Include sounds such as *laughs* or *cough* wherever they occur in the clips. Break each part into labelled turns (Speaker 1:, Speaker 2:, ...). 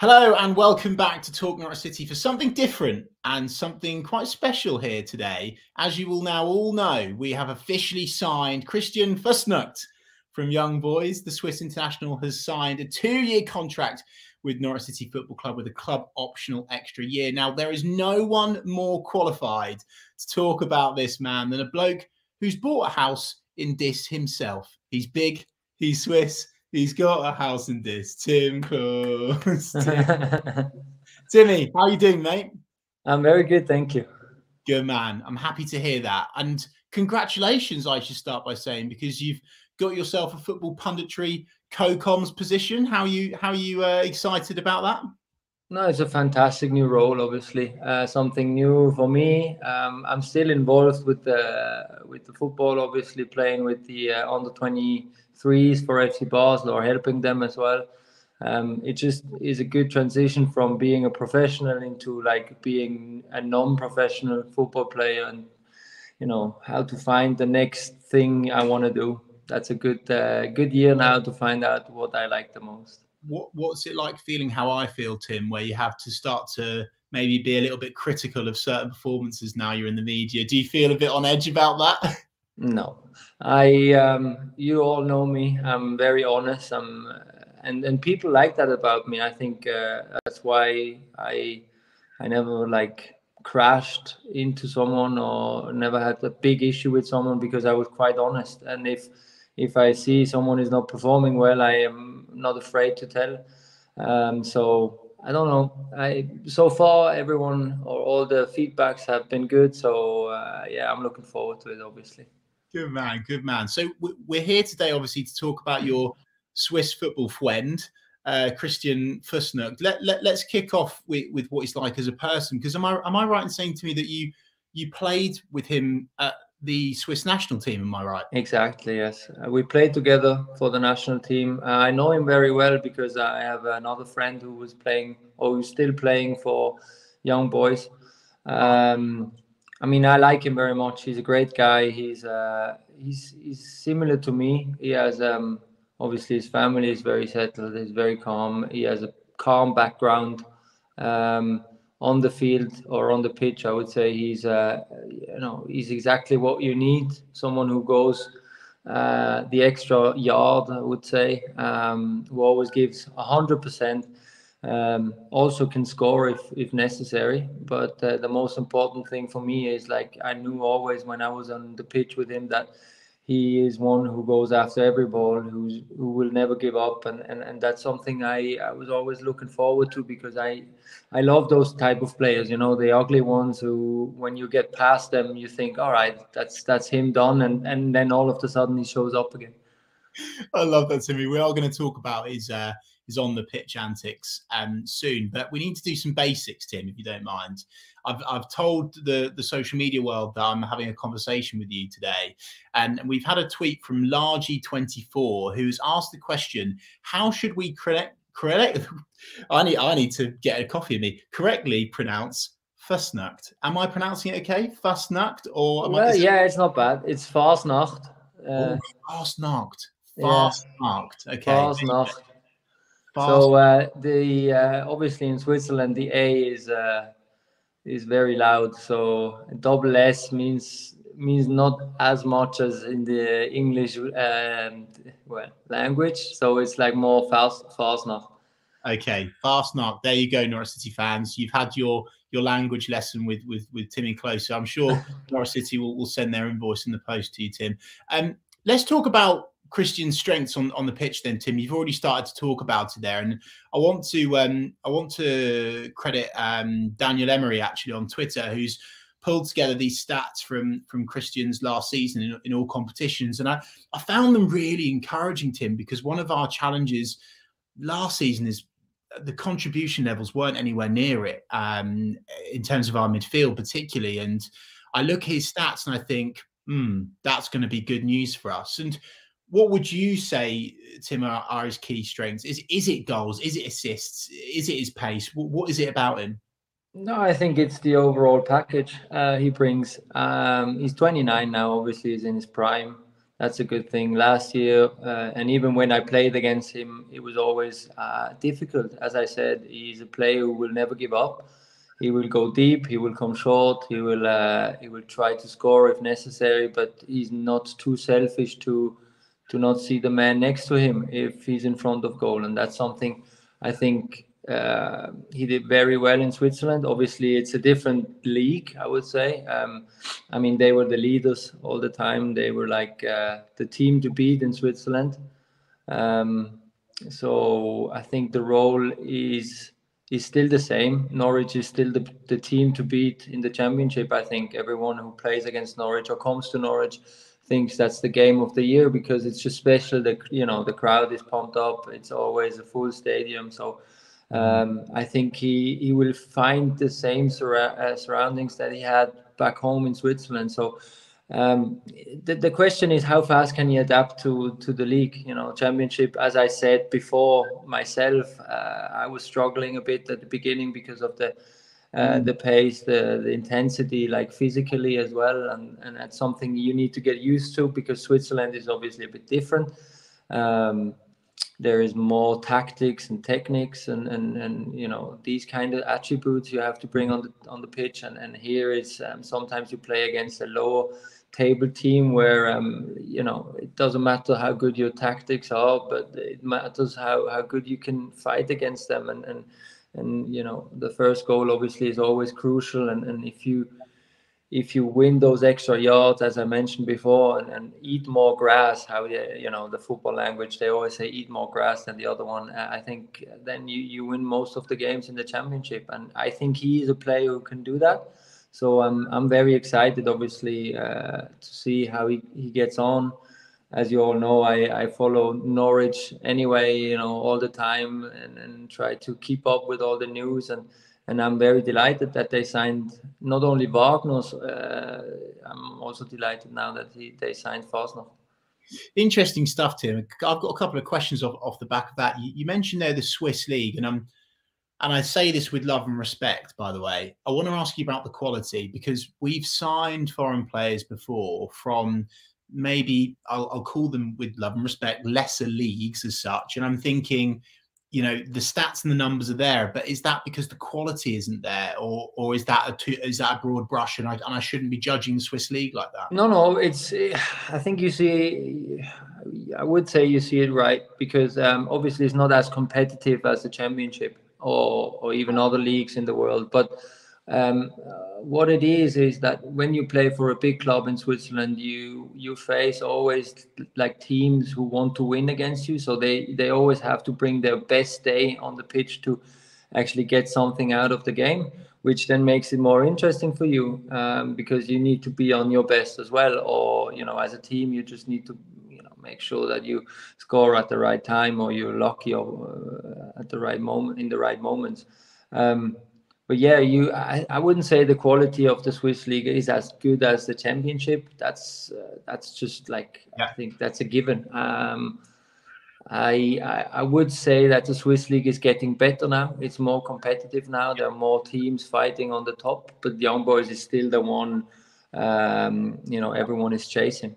Speaker 1: Hello and welcome back to Talk Norwich City for something different and something quite special here today. As you will now all know, we have officially signed Christian Fassnacht from Young Boys. The Swiss international has signed a two-year contract with Norwich City Football Club with a club optional extra year. Now, there is no one more qualified to talk about this man than a bloke who's bought a house in Diss himself. He's big, he's Swiss, He's got a house in Diss. *laughs* Timm Klose. Timmy, how you doing, mate?
Speaker 2: I'm very good, thank you.
Speaker 1: Good man. I'm happy to hear that. And congratulations, I should start by saying, because you've got yourself a football punditry co-coms position. How are you how are you uh, excited about that?
Speaker 2: No, it's a fantastic new role. Obviously, uh, something new for me. Um, I'm still involved with the with the football. Obviously, playing with the uh, under 20 threes for FC Basel or helping them as well. Um, it just is a good transition from being a professional into like being a non-professional football player and you know how to find the next thing I want to do. That's a good uh, good year now to find out what I like the most.
Speaker 1: What What's it like feeling how I feel, Tim, where you have to start to maybe be a little bit critical of certain performances now you're in the media? Do you feel a bit on edge about that? *laughs*
Speaker 2: No, I um, you all know me. I'm very honest. I'm and and people like that about me. I think uh, that's why I I never like crashed into someone or never had a big issue with someone because I was quite honest. And if if I see someone is not performing well, I am not afraid to tell. Um, so I don't know. I so far everyone or all the feedbacks have been good. So uh, yeah, I'm looking forward to it. Obviously.
Speaker 1: Good man, good man. So we're here today, obviously, to talk about your Swiss football friend, uh, Christian Fassnacht. Let, let let's kick off with, with what he's like as a person. Because am I am I right in saying to me that you you played with him at the Swiss national team? Am I right?
Speaker 2: Exactly. Yes, uh, we played together for the national team. Uh, I know him very well because I have another friend who was playing or who's still playing for young boys. Um, I mean, I like him very much. He's a great guy. He's uh, he's he's similar to me. He has um, obviously his family is very settled. He's very calm. He has a calm background um, on the field or on the pitch. I would say he's uh, you know he's exactly what you need. Someone who goes uh, the extra yard. I would say um, who always gives hundred percent um, also can score if if necessary. But uh, the most important thing for me is like I knew always when I was on the pitch with him that he is one who goes after every ball, who's who will never give up, and, and, and that's something I, I was always looking forward to because I I love those type of players, you know, the ugly ones who when you get past them you think, all right, that's that's him done, and and then all of a sudden he shows up again.
Speaker 1: I love that, Timmy. We are going to talk about his uh, his on the pitch antics um, soon, but we need to do some basics, Tim, if you don't mind. I've, I've told the, the social media world that I'm having a conversation with you today, and we've had a tweet from Largy24 who's asked the question: How should we correct? Correct. *laughs* I need. I need to get a coffee of me. Correctly pronounce Fastnacht. Am I pronouncing it okay? Fastnacht or?
Speaker 2: well, I, yeah, it's not bad. It's Fastnacht.
Speaker 1: Uh, oh, Fastnacht. Fast yeah. Okay.
Speaker 2: Fastnacht. So uh, the uh, obviously in Switzerland the A is uh, is very loud. So double S means means not as much as in the English um, well language. So it's like more fast fast now.
Speaker 1: Okay, fast knock. There you go, Norwich City fans. You've had your your language lesson with with with Timmy Klose. So I'm sure *laughs* Norwich City will, will send their invoice in the post to you, Tim. Um, let's talk about Christian's strengths on, on the pitch then Tim? You've already started to talk about it there and I want to um, I want to credit um, Daniel Emery actually on Twitter who's pulled together these stats from from Christian's last season in, in all competitions and I, I found them really encouraging Tim because one of our challenges last season is the contribution levels weren't anywhere near it um, in terms of our midfield particularly and I look at his stats and I think hmm, that's going to be good news for us and what would you say, Tim, are, are, his key strengths? Is is it goals? Is it assists? Is it his pace? what, what is it about him?
Speaker 2: No, I think it's the overall package uh, he brings. Um, he's 29 now. Obviously, he's in his prime. that's a good thing. Last year, uh, and even when I played against him, it was always uh, difficult. As I said, he's a player who will never give up. He will go deep. He will come short. He will uh, he will try to score if necessary, but he's not too selfish to to not see the man next to him if he's in front of goal, and that's something I think uh, he did very well in Switzerland. Obviously, it's a different league, I would say. Um, I mean, they were the leaders all the time. They were like uh, the team to beat in Switzerland. Um, so I think the role is is still the same. Norwich is still the, the team to beat in the championship. I think everyone who plays against Norwich or comes to Norwich thinks that's the game of the year because it's just special. The you know the crowd is pumped up. It's always a full stadium. So um, I think he he will find the same uh, surroundings that he had back home in Switzerland. So um, the, the question is how fast can he adapt to to the league you know championship as i said before myself uh, i was struggling a bit at the beginning because of the uh, the pace the the intensity like physically as well and and that's something you need to get used to because switzerland is obviously a bit different. Um, there is more tactics and techniques and, and, and you know these kind of attributes you have to bring on the on the pitch. And, and here is um, sometimes you play against a lower table team where um, you know it doesn't matter how good your tactics are but it matters how, how good you can fight against them. And, and and you know the first goal obviously is always crucial and, and if you if you win those extra yards, as I mentioned before, and, and eat more grass, how they, you know the football language, they always say eat more grass than the other one. I think then you you win most of the games in the championship, and I think he is a player who can do that. So I'm I'm very excited, obviously, uh, to see how he, he gets on. As you all know, I, I follow Norwich anyway, you know, all the time, and, and try to keep up with all the news and and I'm very delighted that they signed not only Wagner. Uh, I'm also delighted now that he, they signed Fassnacht.
Speaker 1: Interesting stuff, Tim. I've got a couple of questions off, off the back of that. You, you mentioned there the Swiss league, and I'm and I say this with love and respect, by the way. I want to ask you about the quality because we've signed foreign players before from maybe I'll, I'll call them with love and respect lesser leagues as such, and I'm thinking you know the stats and the numbers are there but is that because the quality isn't there? Or or is that a too, is that a broad brush and I, and I shouldn't be judging the Swiss league like that?
Speaker 2: No no it's I think you see I would say you see it right because um, obviously it's not as competitive as the championship or or even other leagues in the world but um, what it is is that when you play for a big club in Switzerland, you you face always like teams who want to win against you. So they they always have to bring their best day on the pitch to actually get something out of the game, which then makes it more interesting for you um, because you need to be on your best as well. Or you know, as a team, you just need to you know make sure that you score at the right time or you're lucky or uh, at the right moment in the right moments. Um, but yeah, you I, I wouldn't say the quality of the Swiss league is as good as the championship. That's uh, that's just like yeah. I think that's a given. Um, I, I, I would say that the Swiss league is getting better now. It's more competitive now. There are more teams fighting on the top, but the Young Boys is still the one. Um, you know, everyone is chasing.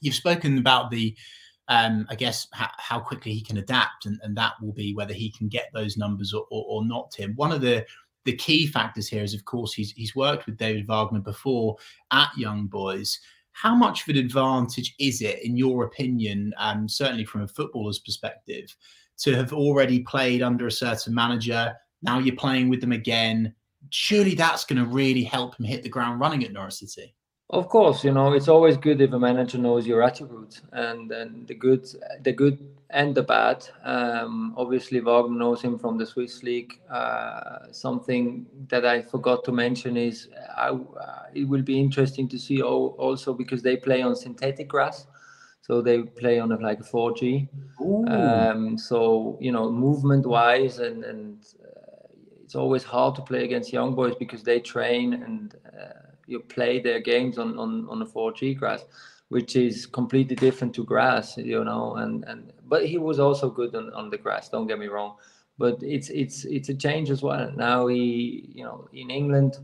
Speaker 1: You've spoken about the um, I guess how quickly he can adapt, and, and that will be whether he can get those numbers or, or, or, not. Tim, one of the the key factors here is, of course, he's he's worked with David Wagner before at Young Boys. How much of an advantage is it, in your opinion, um, certainly from a footballer's perspective, to have already played under a certain manager? Now you're playing with them again. Surely that's going to really help him hit the ground running at Norwich City.
Speaker 2: Of course, you know it's always good if a manager knows your attributes and, and the good, the good and the bad. Um, obviously, Wagner knows him from the Swiss league. Uh, something that I forgot to mention is I, uh, it will be interesting to see also because they play on synthetic grass, so they play on a, like a 4G. Um, so you know, movement wise, and and uh, it's always hard to play against young boys because they train and uh, you play their games on on on a 4G grass, which is completely different to grass, you know. And and but he was also good on, on the grass. Don't get me wrong, but it's it's it's a change as well. Now he, you know, in England,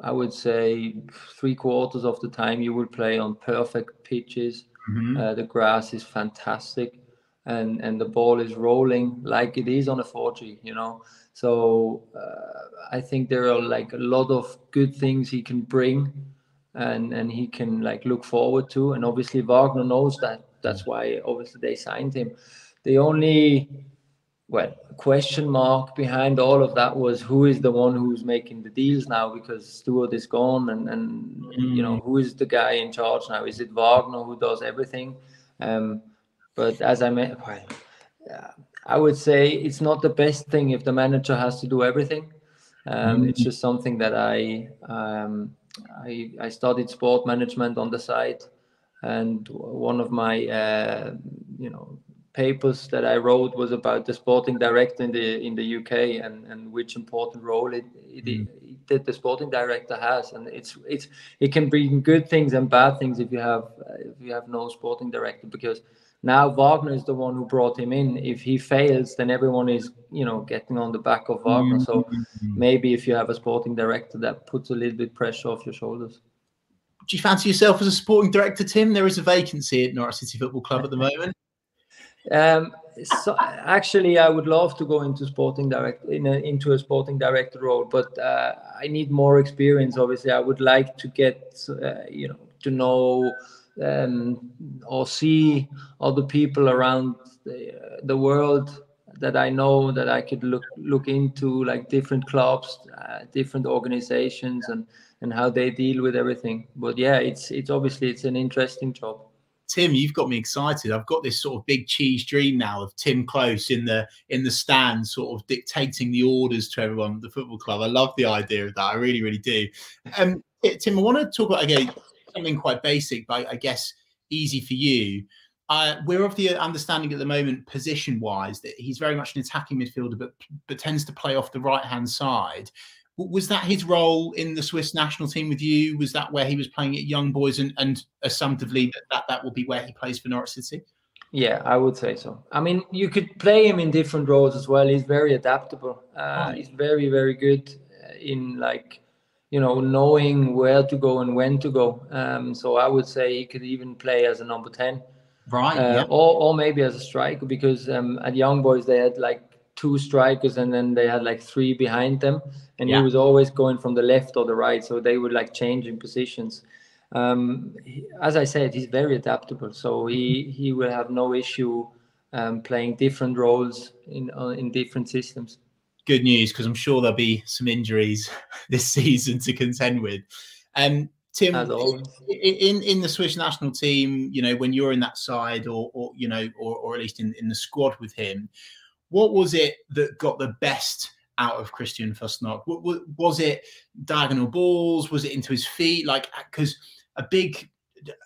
Speaker 2: I would say three quarters of the time you will play on perfect pitches. Mm-hmm. Uh, the grass is fantastic, and and the ball is rolling like it is on a 4G. You know, so uh, I think there are like a lot of good things he can bring, and and he can like look forward to. And obviously Wagner knows that. That's why obviously they signed him. The only well question mark behind all of that was who is the one who's making the deals now because Stuart is gone and and mm. you know who is the guy in charge now is it Wagner who does everything um, but as I meant I would say it's not the best thing if the manager has to do everything. Um, mm. It's just something that I, um, I, I studied sport management on the side, and one of my uh, you know papers that I wrote was about the sporting director in the in the UK and, and which important role it, it, mm. it, the sporting director has and it's it's it can bring good things and bad things if you have if you have no sporting director because now Wagner is the one who brought him in. If he fails, then everyone is, you know, getting on the back of Wagner. So mm-hmm. maybe if you have a sporting director, that puts a little bit pressure off your shoulders.
Speaker 1: Do you fancy yourself as a sporting director, Tim? There is a vacancy at Norwich City Football Club at the moment. *laughs*
Speaker 2: Um, so actually, I would love to go into sporting direct in a, into a sporting director role, but uh, I need more experience. Obviously, I would like to get uh, you know to know um, or see other people around the, the, world that I know that I could look look into, like different clubs, uh, different organizations, and and how they deal with everything. But yeah, it's it's obviously it's an interesting job.
Speaker 1: Tim, you've got me excited. I've got this sort of big cheese dream now of Timm Klose in the in the stand, sort of dictating the orders to everyone at the football club. I love the idea of that. I really, really do. Um, Tim, I want to talk about again something quite basic, but I guess easy for you. Uh, we're of the understanding at the moment, position wise, that he's very much an attacking midfielder, but but tends to play off the right hand side. Was that his role in the Swiss national team with you? Was that where he was playing at young boys, and, and assumptively that, that that will be where he plays for Norwich City?
Speaker 2: Yeah, I would say so. I mean, you could play him in different roles as well. He's very adaptable. Uh, he's very, very good in like you know, knowing where to go and when to go. Um, so I would say he could even play as a number 10.
Speaker 1: Right. Uh,
Speaker 2: yeah. or, or maybe as a striker because um, at Young Boys they had like two strikers and then they had like three behind them. And yeah. he was always going from the left or the right. So they would like changing positions. Um, he, as I said, he's very adaptable. So he, he will have no issue um, playing different roles in, uh, in different systems
Speaker 1: good news because I'm sure there'll be some injuries *laughs* this season to contend with. Um, Tim, in in the Swiss national team, you know, when you're in that side, or or you know, or or at least in in the squad with him, what was it that got the best out of Christian Fassnacht? Was it diagonal balls? Was it into his feet? Like, because a big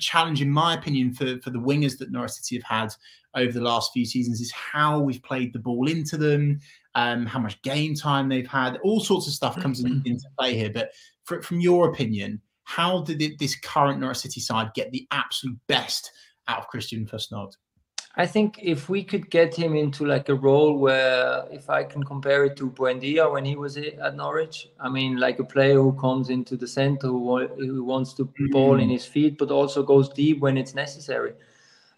Speaker 1: challenge, in my opinion, for for the wingers that Norwich City have had over the last few seasons is how we've played the ball into them um, how much game time they've had, all sorts of stuff comes in, into play here. But for, from your opinion, how did it, this current Norwich City side get the absolute best out of Christian Fassnacht?
Speaker 2: I think if we could get him into like a role where, if I can compare it to Buendia when he was at Norwich, I mean, like a player who comes into the center who, who wants to mm. ball in his feet, but also goes deep when it's necessary.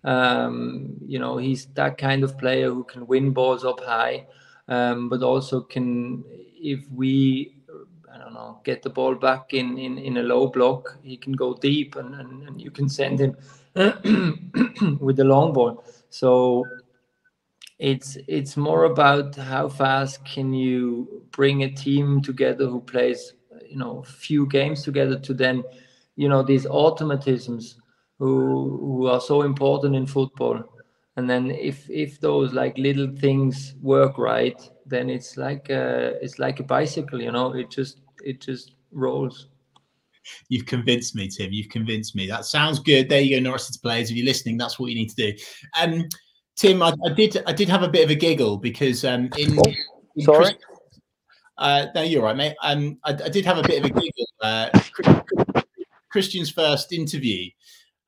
Speaker 2: Um, you know, he's that kind of player who can win balls up high um, but also can if we I don't know get the ball back in in, in a low block, he can go deep and, and, and you can send him *clears throat* with the long ball. So it's it's more about how fast can you bring a team together who plays you know few games together to then you know these automatisms who who are so important in football and then if if those like little things work right then it's like a, it's like a bicycle you know it just it just rolls
Speaker 1: You've convinced me, Tim. You've convinced me. That sounds good. There you go, Norwich City players. If you're listening, that's what you need to do. Um, Tim, I, I did I did have a bit of a giggle because um, in,
Speaker 2: in sorry. Christ,
Speaker 1: uh, no, you're right, mate. Um, I, I, did have a bit of a giggle. Uh, Christian's first interview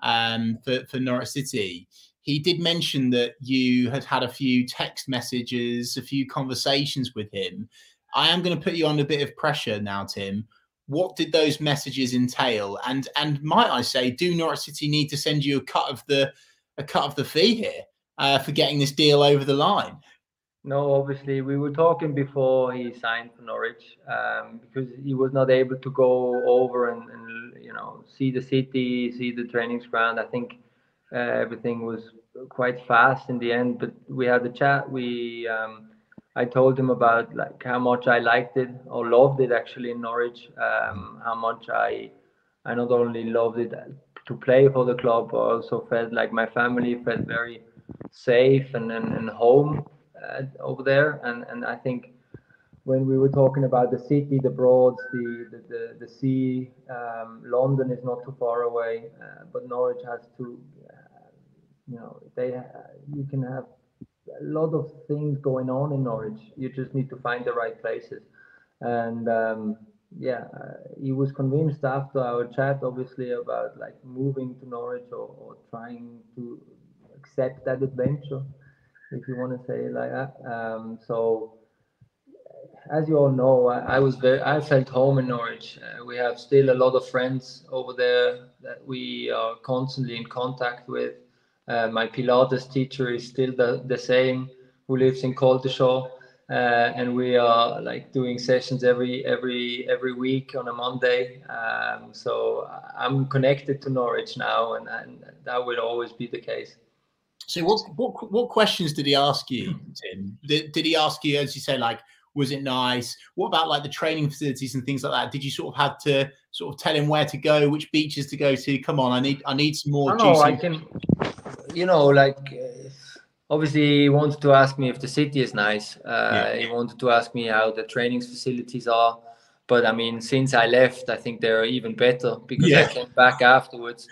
Speaker 1: um, for for Norwich City he did mention that you had had a few text messages, a few conversations with him. I am going to put you under a bit of pressure now, Tim. what did those messages entail? And and might I say, do Norwich City need to send you a cut of the a cut of the fee here uh, for getting this deal over the line?
Speaker 2: No, obviously we were talking before he signed for Norwich um, because he was not able to go over and, and, you know see the city, see the training ground. I think uh, everything was quite fast in the end. But we had a chat. We um, I told him about like how much I liked it or loved it actually in Norwich. Um, how much I I not only loved it to play for the club, but also felt like my family felt very safe and and, and home uh, over there. And and I think when we were talking about the city, the Broads, the the the, the sea, um, London is not too far away, uh, but Norwich has to, you know, they you can have a lot of things going on in Norwich. You just need to find the right places. And um, yeah, uh, he was convinced after our chat, obviously, about like moving to Norwich or, or trying to accept that adventure, if you want to say it like that. Um, so, as you all know, I, I, was very, I felt home in Norwich. Uh, we have still a lot of friends over there that we are constantly in contact with. Uh, my Pilates teacher is still the, the same, who lives in Coltishall. Uh, and we are like doing sessions every every every week on a Monday. Um, so I'm connected to Norwich now, and, and that will always be the case.
Speaker 1: So what what what questions did he ask you, Tim? Did, did he ask you, as you say, like was it nice? What about like the training facilities and things like that? Did you sort of have to sort of tell him where to go, which beaches to go to? Come on, I need I need some more.
Speaker 2: No, I can you know, like uh, obviously he wanted to ask me if the city is nice. Uh, yeah. He wanted to ask me how the training facilities are. But I mean, since I left, I think they're even better because yeah. I came back afterwards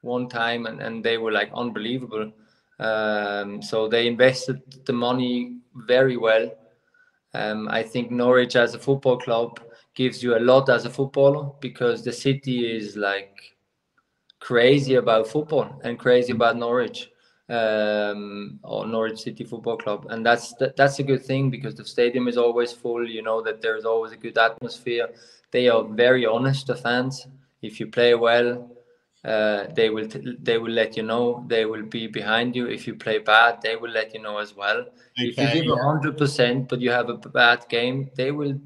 Speaker 2: one time and, and they were like unbelievable. Um, so they invested the money very well. Um, I think Norwich as a football club gives you a lot as a footballer because the city is like crazy about football and crazy about Norwich um, or Norwich City Football Club, and that's that, that's a good thing because the stadium is always full. You know that there's always a good atmosphere. They are very honest, the fans. If you play well, uh, they will t- they will let you know. They will be behind you. If you play bad, they will let you know as well. Okay, if you give hundred yeah. percent, but you have a bad game, they will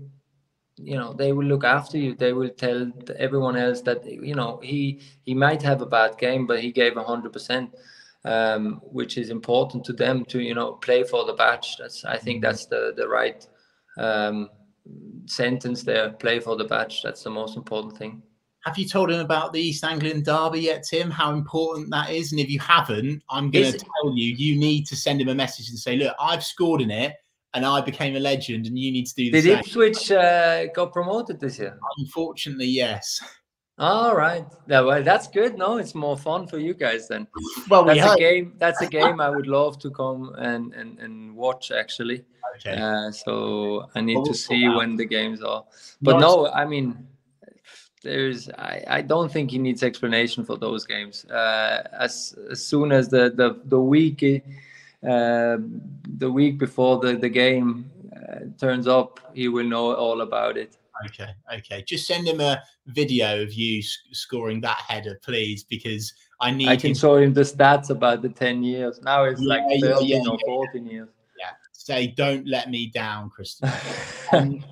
Speaker 2: you know they will look after you. They will tell everyone else that you know he he might have a bad game but he gave 100% um, which is important to them to you know play for the batch. That's i think that's the the right um, sentence there. Play for the batch. That's the most important thing.
Speaker 1: Have you told him about the East Anglian Derby yet, Tim? How important that is? And if you haven't, I'm going to tell you, you need to send him a message and say, look, I've scored in it and I became a legend, and you need to do
Speaker 2: the
Speaker 1: Did
Speaker 2: same. Ipswich uh, got promoted this year?
Speaker 1: Unfortunately, yes.
Speaker 2: All right. Yeah, well, that's good. No, it's more fun for you guys then. Well, that's we a game. That's a game I would love to come and and, and watch actually. Okay. Uh, so I need to see when the games are. But no, I mean, there's. I, I don't think he needs explanation for those games. Uh, as as soon as the the the week uh, the week before the, the game uh, turns up, he will know all about it.
Speaker 1: Okay, okay. Just send him a video of you scoring that header, please, because I need.
Speaker 2: I can him... show him the stats about the ten years. Now it's yeah, like thirteen yeah, yeah, or fourteen years.
Speaker 1: Yeah. Say, don't let me down, Christian. *laughs* um,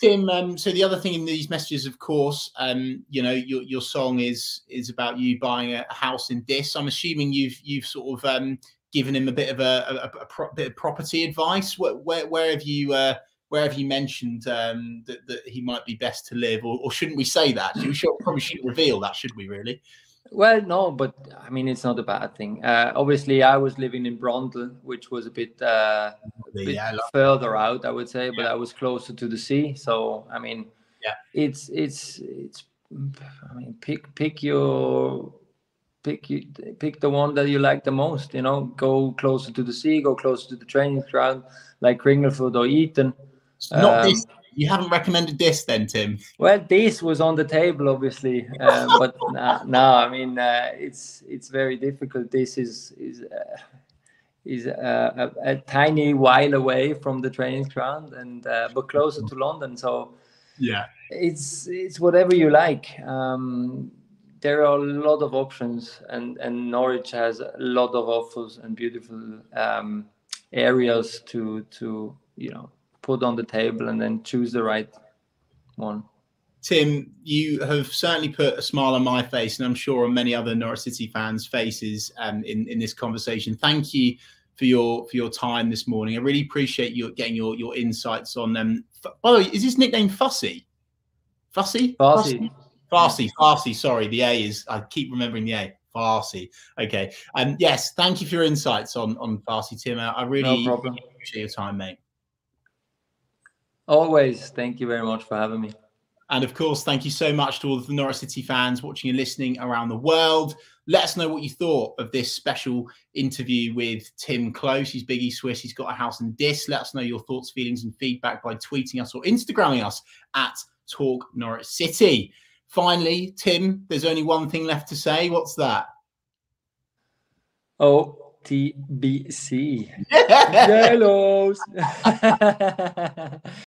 Speaker 1: Tim, um, so the other thing in these messages, of course, um, you know, your your song is is about you buying a house in Diss. I'm assuming you've you've sort of um, given him a bit of a, a, a pro, bit of property advice? Where, where, where have you uh, where have you mentioned um, that, that he might be best to live, or, or shouldn't we say that? We should, probably shouldn't reveal that, should we? Really?
Speaker 2: Well, no, but I mean it's not a bad thing. Uh, obviously, I was living in Brundall, which was a bit, uh, a bit yeah, further out, I would say, but. I was closer to the sea. So I mean, yeah, it's it's it's. I mean, pick pick your pick you pick the one that you like the most you know go closer to the sea go closer to the training ground like Cringleford or Eton.
Speaker 1: Not um, Diss you haven't recommended Diss then tim?
Speaker 2: Well Diss was on the table obviously uh, *laughs* but no, i mean uh, it's it's very difficult. Diss is is uh, is a, a, tiny while away from the training ground and uh, but closer to london so
Speaker 1: Yeah,
Speaker 2: it's it's whatever you like. Um, there are a lot of options, and and Norwich has a lot of offers and beautiful um, areas to to you know put on the table and then choose the right one.
Speaker 1: Tim, you have certainly put a smile on my face, and I'm sure on many other Norwich City fans' faces um, in in this conversation. Thank you for your for your time this morning. I really appreciate you getting your your insights on them. Um, by the way, is his nickname Fussy? Fussy?
Speaker 2: Fussy.
Speaker 1: Farsi, Farsi. Sorry, the A is. I keep remembering the A. Farsi. Okay. And um, yes, thank you for your insights on on Farsi, Tim. I really no appreciate your time, mate.
Speaker 2: Always. Thank you very much for having me.
Speaker 1: And of course, thank you so much to all of the Norwich City fans watching and listening around the world. Let us know what you thought of this special interview with Timm Klose. He's Biggie Swiss. He's got a house in Diss. Let us know your thoughts, feelings, and feedback by tweeting us or Instagramming us at Talk Norwich City. Finally, Tim, there's only one thing left to say. What's that?
Speaker 2: Oh, TBC. *laughs* Yellows. *laughs*